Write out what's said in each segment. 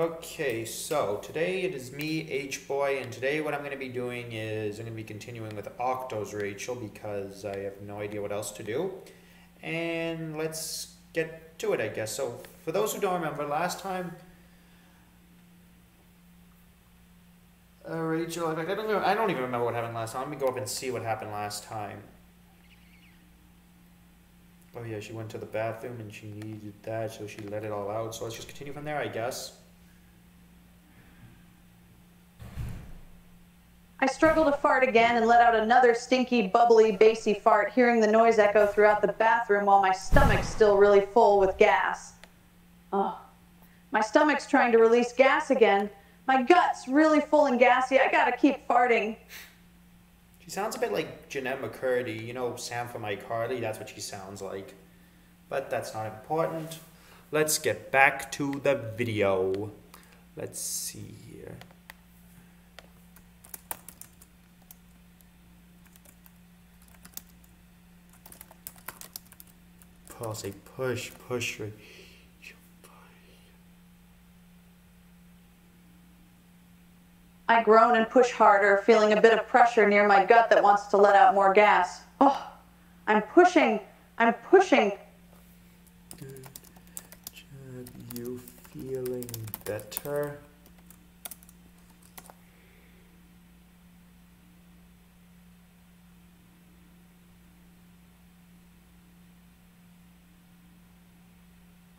Okay, so today it is me, H-Boy, and today what I'm going to be doing is I'm going to be continuing with Octo's Rachel because I have no idea what else to do. And let's get to it, I guess. So, for those who don't remember, last time... Uh, Rachel, I don't, remember, I don't even remember what happened last time. Let me go up and see what happened last time. Oh yeah, she went to the bathroom and she needed that, so she let it all out. So let's just continue from there, I guess. I struggle to fart again and let out another stinky, bubbly, bassy fart, hearing the noise echo throughout the bathroom while my stomach's still really full with gas. Oh, my stomach's trying to release gas again. My gut's really full and gassy. I gotta keep farting. She sounds a bit like Jennette McCurdy, you know, Sam from iCarly. That's what she sounds like. But that's not important. Let's get back to the video. Let's see here. I'll say push, push. I groan and push harder, feeling a bit of pressure near my gut that wants to let out more gas. Oh, I'm pushing, I'm pushing. Good. You feeling better?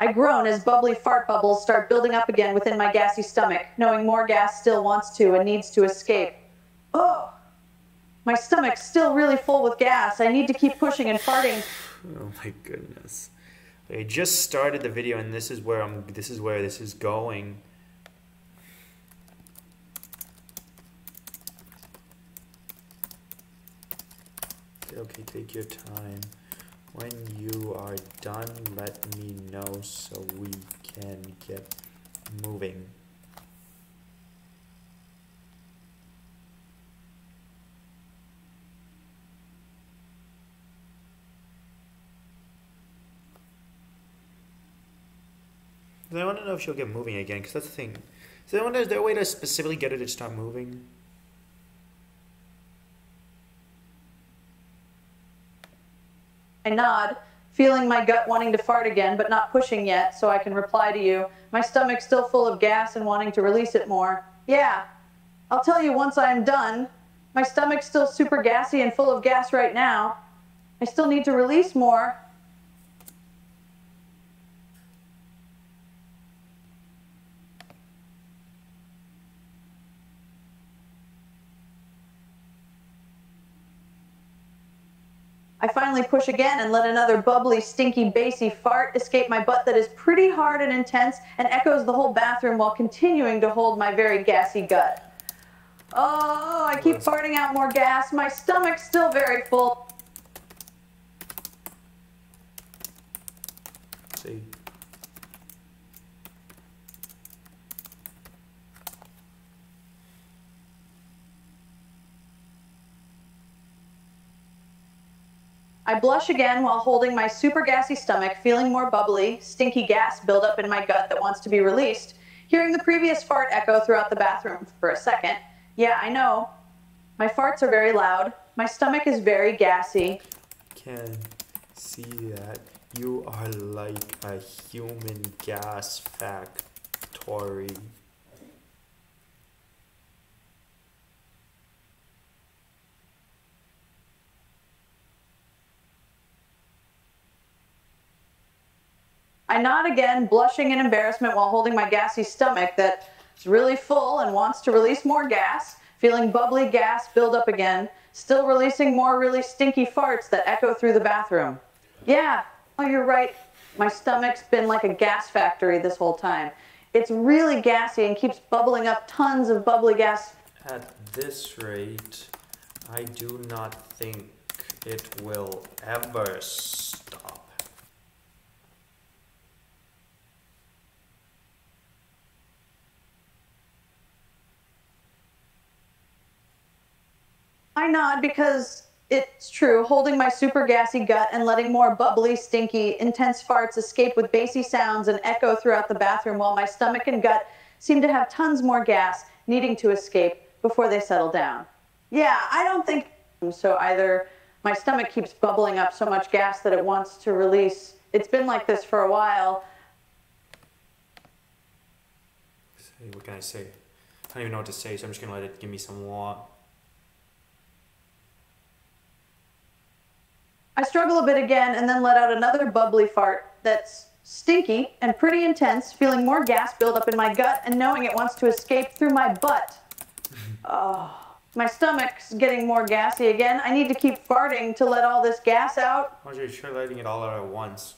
I groan as bubbly fart bubbles start building up again within my gassy stomach, knowing more gas still wants to and needs to escape. Oh, my stomach's still really full with gas. I need to keep pushing and farting. Oh my goodness. I just started the video and this is where I'm this is where this is going. Okay, take your time. When you are done, let me know so we can get moving. I want to know if she'll get moving again, because that's the thing. So I wonder, is there a way to specifically get her to start moving? I nod, feeling my gut wanting to fart again, but not pushing yet, so I can reply to you. My stomach's still full of gas and wanting to release it more. Yeah, I'll tell you once I am done. My stomach's still super gassy and full of gas right now. I still need to release more. I finally push again and let another bubbly, stinky, bassy fart escape my butt that is pretty hard and intense and echoes the whole bathroom while continuing to hold my very gassy gut. Oh, I keep farting out more gas. My stomach's still very full. See. I blush again while holding my super gassy stomach, feeling more bubbly, stinky gas build up in my gut that wants to be released, hearing the previous fart echo throughout the bathroom for a second. Yeah, I know. My farts are very loud. My stomach is very gassy. Can see that you are like a human gas factory. I nod again, blushing in embarrassment while holding my gassy stomach that is really full and wants to release more gas, feeling bubbly gas build up again, still releasing more really stinky farts that echo through the bathroom. Yeah, oh, you're right. My stomach's been like a gas factory this whole time. It's really gassy and keeps bubbling up tons of bubbly gas. At this rate, I do not think it will ever stop. I nod because it's true. Holding my super gassy gut and letting more bubbly, stinky, intense farts escape with bassy sounds and echo throughout the bathroom while my stomach and gut seem to have tons more gas needing to escape before they settle down. Yeah, I don't think so either. My stomach keeps bubbling up so much gas that it wants to release. It's been like this for a while. Say, what can I say? I don't even know what to say, so I'm just gonna let it give me some more. I struggle a bit again and then let out another bubbly fart that's stinky and pretty intense, feeling more gas build up in my gut and knowing it wants to escape through my butt. Oh, my stomach's getting more gassy again. I need to keep farting to let all this gas out. Why don't you try letting it all out at once?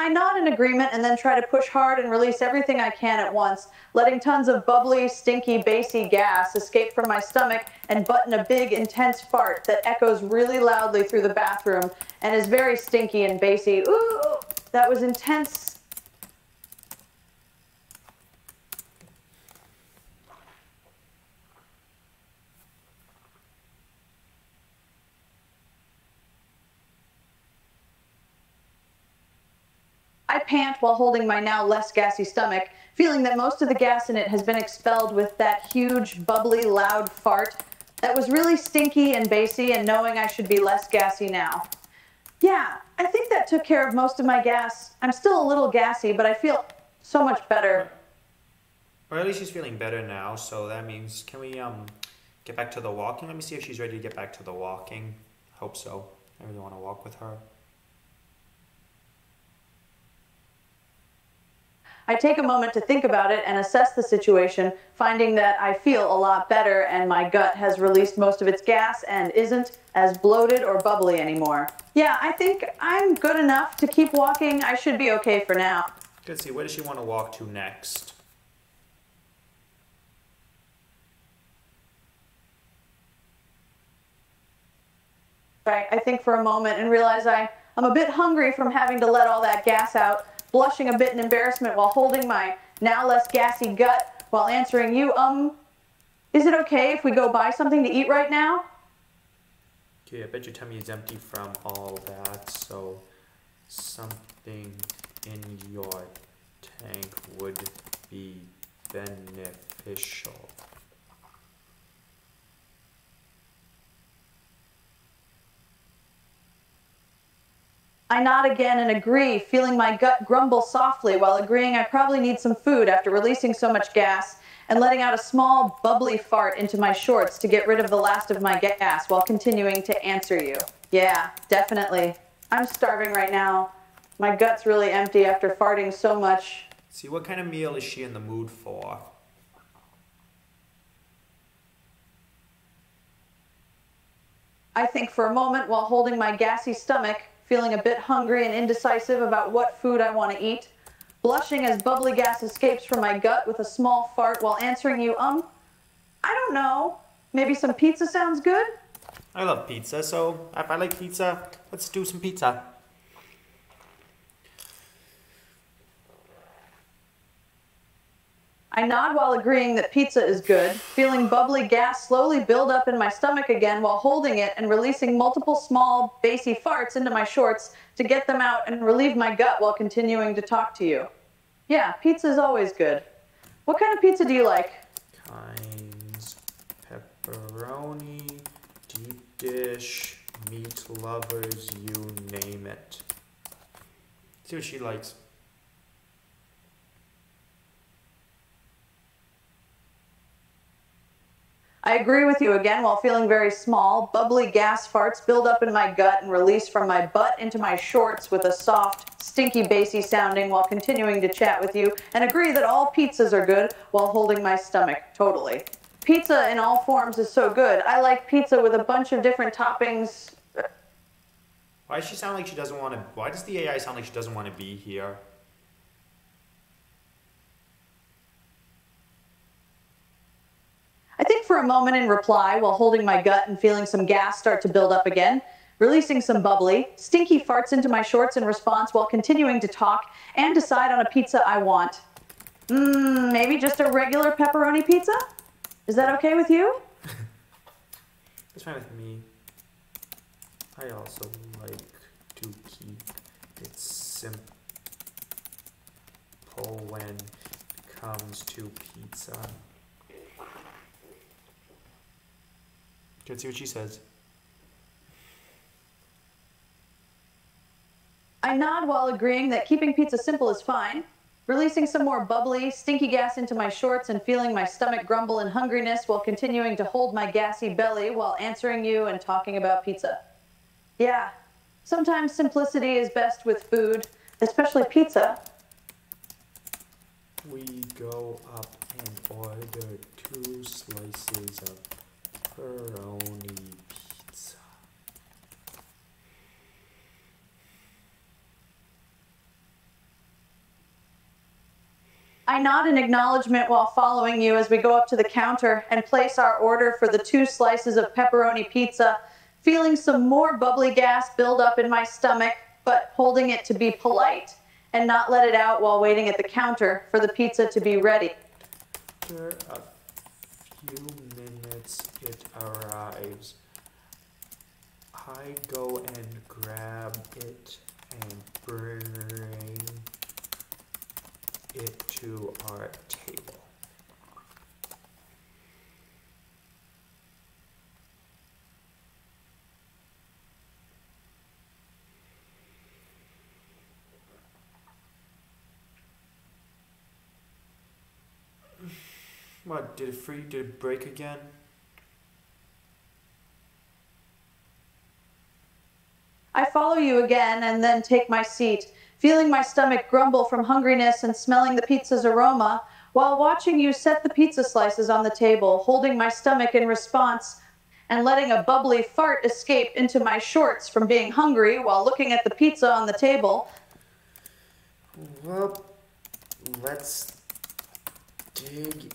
I nod in agreement and then try to push hard and release everything I can at once, letting tons of bubbly, stinky, bassy gas escape from my stomach and button a big, intense fart that echoes really loudly through the bathroom and is very stinky and bassy. Ooh, that was intense. Pant while holding my now less gassy stomach, feeling that most of the gas in it has been expelled with that huge, bubbly, loud fart that was really stinky and bassy, and knowing I should be less gassy now. Yeah, I think that took care of most of my gas. I'm still a little gassy, but I feel so much better. Or at least she's feeling better now, so that means can we um get back to the walking? Let me see if she's ready to get back to the walking. Hope so. I really want to walk with her. I take a moment to think about it and assess the situation, finding that I feel a lot better and my gut has released most of its gas and isn't as bloated or bubbly anymore. Yeah, I think I'm good enough to keep walking. I should be okay for now. Let's see, where does she want to walk to next? Right, I think for a moment and realize I, I'm a bit hungry from having to let all that gas out, blushing a bit in embarrassment while holding my now less gassy gut while answering you, um, is it okay if we go buy something to eat right now? Okay, I bet your tummy is empty from all that, so something in your tank would be beneficial. I nod again and agree, feeling my gut grumble softly while agreeing I probably need some food after releasing so much gas and letting out a small, bubbly fart into my shorts to get rid of the last of my gas while continuing to answer you. Yeah, definitely. I'm starving right now. My gut's really empty after farting so much. See, what kind of meal is she in the mood for? I think for a moment while holding my gassy stomach, feeling a bit hungry and indecisive about what food I want to eat, blushing as bubbly gas escapes from my gut with a small fart while answering you, um, I don't know. Maybe some pizza sounds good? I love pizza, so if I like pizza, let's do some pizza. I nod while agreeing that pizza is good, feeling bubbly gas slowly build up in my stomach again while holding it and releasing multiple small, bassy farts into my shorts to get them out and relieve my gut while continuing to talk to you. Yeah, pizza is always good. What kind of pizza do you like? Kinds pepperoni, deep dish, meat lovers, you name it. See what she likes. I agree with you again while feeling very small. Bubbly gas farts build up in my gut and release from my butt into my shorts with a soft, stinky, bassy sounding while continuing to chat with you and agree that all pizzas are good while holding my stomach. Totally. Pizza in all forms is so good. I like pizza with a bunch of different toppings. Why does she sound like she doesn't want to? Why does the AI sound like she doesn't want to be here? I think for a moment in reply while holding my gut and feeling some gas start to build up again, releasing some bubbly, stinky farts into my shorts in response while continuing to talk and decide on a pizza I want. Mmm, maybe just a regular pepperoni pizza? Is that okay with you? It's fine with me. I also like to keep it simple when it comes to pizza. Let's see what she says. I nod while agreeing that keeping pizza simple is fine, releasing some more bubbly, stinky gas into my shorts and feeling my stomach grumble in hungriness while continuing to hold my gassy belly while answering you and talking about pizza. Yeah, sometimes simplicity is best with food, especially pizza. We go up and order two slices of pepperoni pizza. I nod in acknowledgement while following you as we go up to the counter and place our order for the two slices of pepperoni pizza, feeling some more bubbly gas build up in my stomach, but holding it to be polite and not let it out while waiting at the counter for the pizza to be ready. After a few it arrives. I go and grab it and bring it to our table. What, did it free, did it break again? I follow you again and then take my seat, feeling my stomach grumble from hungriness and smelling the pizza's aroma, while watching you set the pizza slices on the table, holding my stomach in response and letting a bubbly fart escape into my shorts from being hungry while looking at the pizza on the table. Well, let's dig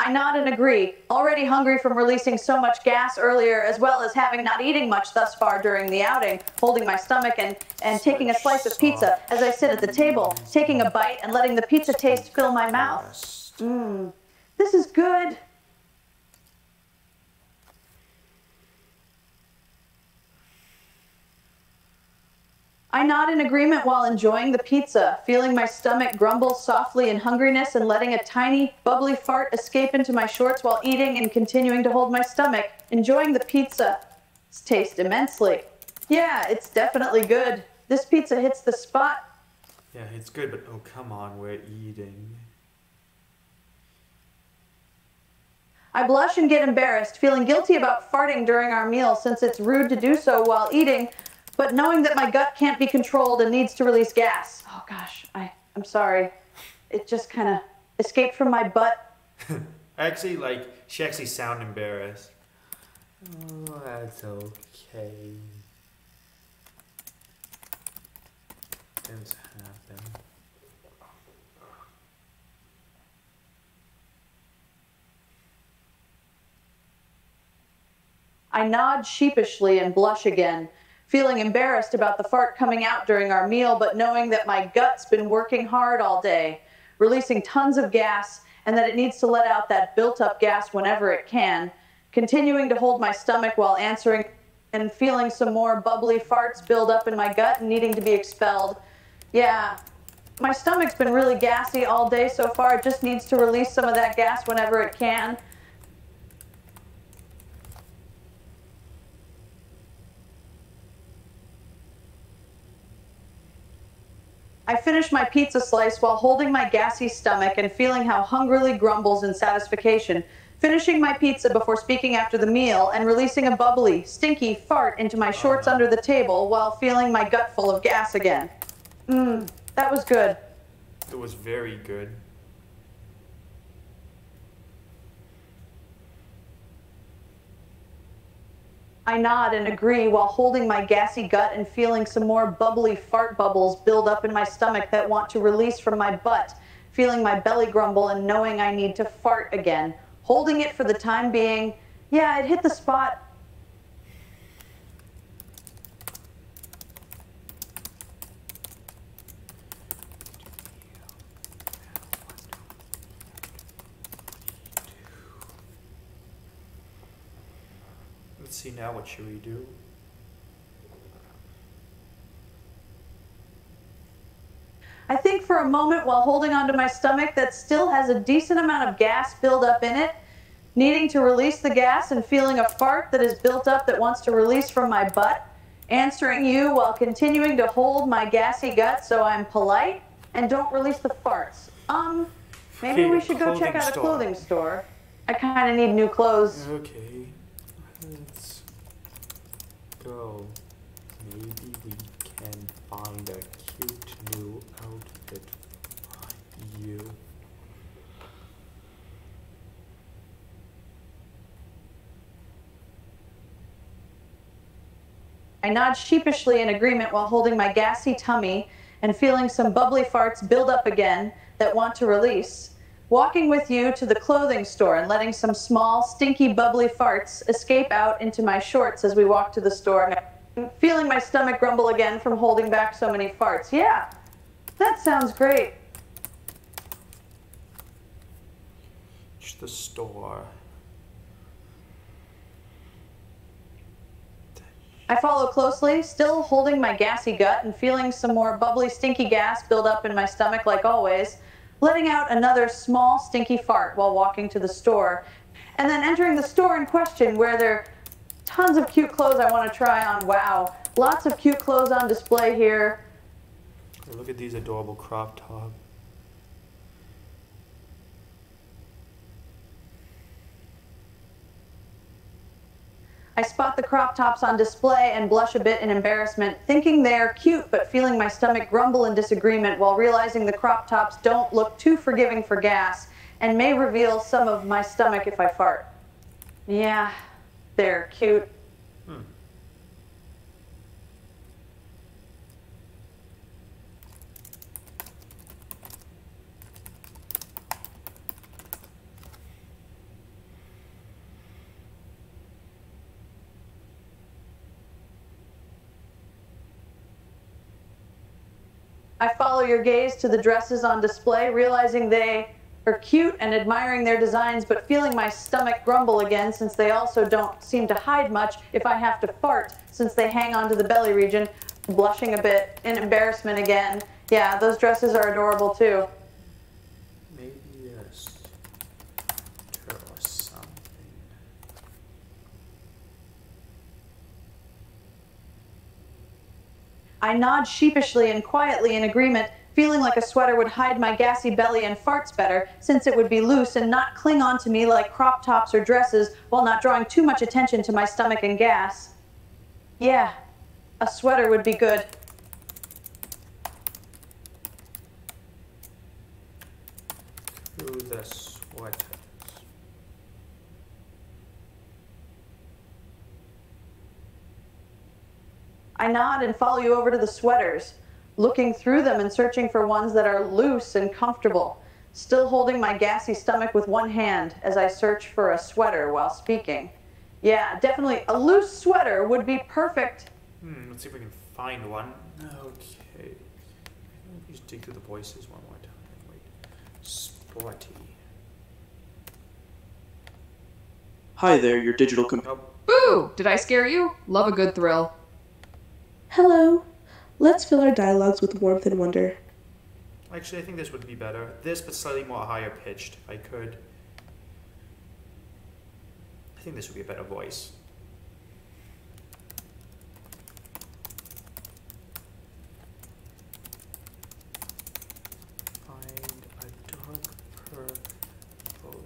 I nod and agree, already hungry from releasing so much gas earlier, as well as having not eating much thus far during the outing, holding my stomach and, and taking a slice of pizza as I sit at the table, taking a bite and letting the pizza taste fill my mouth. Mmm, this is good. I nod in agreement while enjoying the pizza, feeling my stomach grumble softly in hungriness and letting a tiny, bubbly fart escape into my shorts while eating and continuing to hold my stomach, enjoying the pizza. It's taste immensely. Yeah, it's definitely good. This pizza hits the spot. Yeah, it's good, but oh, come on, we're eating. I blush and get embarrassed, feeling guilty about farting during our meal since it's rude to do so while eating, but knowing that my gut can't be controlled and needs to release gas. Oh gosh, I, I'm sorry. It just kind of escaped from my butt. Actually, like, she actually sound embarrassed. Oh, that's okay. Things happen. I nod sheepishly and blush again, feeling embarrassed about the fart coming out during our meal, but knowing that my gut's been working hard all day, releasing tons of gas, and that it needs to let out that built up gas whenever it can, continuing to hold my stomach while answering and feeling some more bubbly farts build up in my gut and needing to be expelled. Yeah, my stomach's been really gassy all day so far. It just needs to release some of that gas whenever it can. I finish my pizza slice while holding my gassy stomach and feeling how hungrily grumbles in satisfaction, finishing my pizza before speaking after the meal and releasing a bubbly, stinky fart into my shorts under the table while feeling my gut full of gas again. Mmm, that was good. It was very good. I nod and agree while holding my gassy gut and feeling some more bubbly fart bubbles build up in my stomach that want to release from my butt, feeling my belly grumble and knowing I need to fart again. Holding it for the time being, yeah, it hit the spot. Let's see now. What should we do? I think for a moment while holding onto my stomach that still has a decent amount of gas build up in it, needing to release the gas and feeling a fart that is built up that wants to release from my butt, answering you while continuing to hold my gassy gut so I'm polite and don't release the farts. Um, maybe we should go check out a clothing store. I kind of need new clothes. Okay, let's go. Maybe we can find a cute new outfit for you. I nod sheepishly in agreement while holding my gassy tummy and feeling some bubbly farts build up again that want to release. Walking with you to the clothing store and letting some small, stinky, bubbly farts escape out into my shorts as we walk to the store. And feeling my stomach grumble again from holding back so many farts. Yeah, that sounds great. It's the store. I follow closely, still holding my gassy gut and feeling some more bubbly, stinky gas build up in my stomach like always, letting out another small, stinky fart while walking to the store, and then entering the store in question where there are tons of cute clothes I want to try on. Wow, lots of cute clothes on display here. Look at these adorable crop top. I spot the crop tops on display and blush a bit in embarrassment, thinking they're cute but feeling my stomach grumble in disagreement while realizing the crop tops don't look too forgiving for gas and may reveal some of my stomach if I fart. Yeah, they're cute. Hmm. I follow your gaze to the dresses on display, realizing they are cute and admiring their designs, but feeling my stomach grumble again since they also don't seem to hide much if I have to fart since they hang onto the belly region, blushing a bit in embarrassment again. Yeah, those dresses are adorable too. Maybe a sticker or something. I nod sheepishly and quietly in agreement, feeling like a sweater would hide my gassy belly and farts better, since it would be loose and not cling onto me like crop tops or dresses while not drawing too much attention to my stomach and gas. Yeah, a sweater would be good. To the sweaters. I nod and follow you over to the sweaters, looking through them and searching for ones that are loose and comfortable, still holding my gassy stomach with one hand as I search for a sweater while speaking. Yeah, definitely a loose sweater would be perfect. Hmm, let's see if we can find one. Okay. Just dig through the voices one more time. Wait. Sporty. Hi there, your digital comp- Oh, Boo! Did I scare you? Love a good thrill. Hello. Let's fill our dialogues with warmth and wonder. actually, I think this would be better. This, but slightly more higher pitched, I could. I think this would be a better voice. Find a dark purple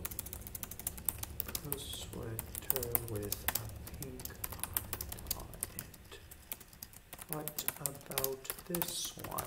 blue sweater with a pink heart on it. What about this one?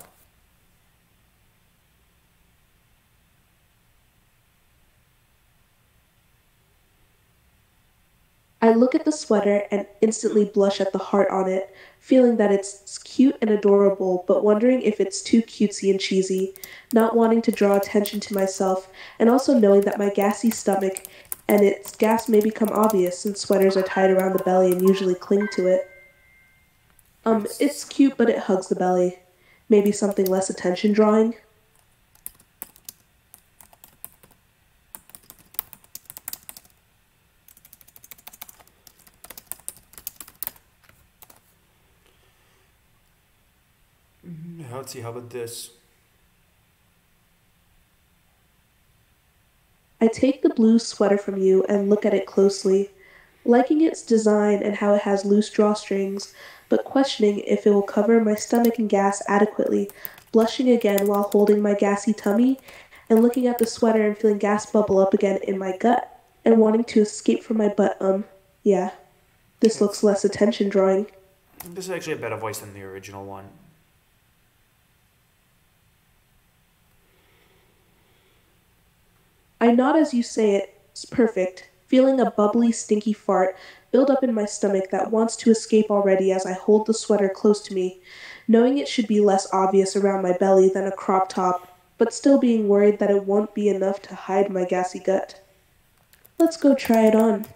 I look at the sweater and instantly blush at the heart on it, feeling that it's cute and adorable, but wondering if it's too cutesy and cheesy, not wanting to draw attention to myself, and also knowing that my gassy stomach and its gas may become obvious since sweaters are tied around the belly and usually cling to it. Um, it's cute, but it hugs the belly. Maybe something less attention drawing. let's see, how about this? I take the blue sweater from you and look at it closely, liking its design and how it has loose drawstrings, but questioning if it will cover my stomach and gas adequately, blushing again while holding my gassy tummy, and looking at the sweater and feeling gas bubble up again in my gut, and wanting to escape from my butt, um, yeah. This looks less attention drawing. This is actually a better voice than the original one. I nod as you say it. It's perfect. Feeling a bubbly, stinky fart build up in my stomach that wants to escape already as I hold the sweater close to me, knowing it should be less obvious around my belly than a crop top, but still being worried that it won't be enough to hide my gassy gut. Let's go try it on.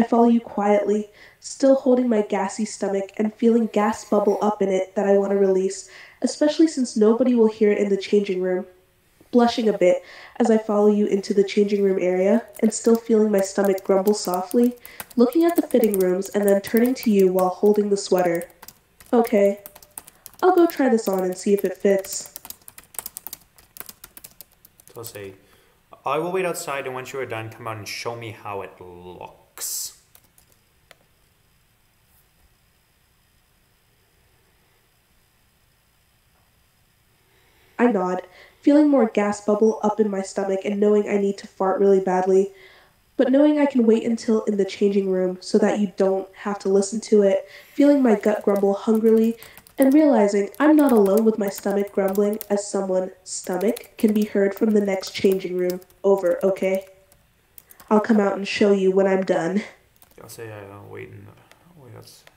I follow you quietly, still holding my gassy stomach and feeling gas bubble up in it that I want to release, especially since nobody will hear it in the changing room. Blushing a bit as I follow you into the changing room area and still feeling my stomach grumble softly, looking at the fitting rooms and then turning to you while holding the sweater. Okay, I'll go try this on and see if it fits. So say, I will wait outside, and once you are done, come out and show me how it looks. I nod, feeling more gas bubble up in my stomach and knowing I need to fart really badly, but knowing I can wait until in the changing room so that you don't have to listen to it, feeling my gut grumble hungrily, and realizing I'm not alone with my stomach grumbling as someone's stomach can be heard from the next changing room. Over, okay? I'll come out and show you when I'm done. I'll say, I uh, wait and wait outside.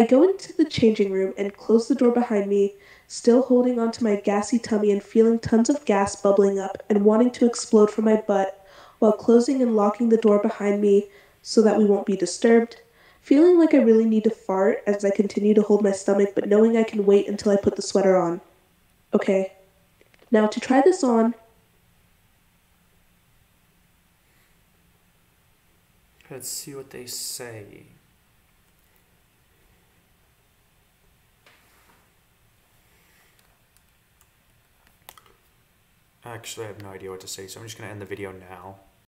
I go into the changing room and close the door behind me, still holding onto my gassy tummy and feeling tons of gas bubbling up and wanting to explode from my butt, while closing and locking the door behind me so that we won't be disturbed. Feeling like I really need to fart as I continue to hold my stomach, but knowing I can wait until I put the sweater on. Okay. Now to try this on, Let's see what they say. Actually, I have no idea what to say, so I'm just gonna end the video now.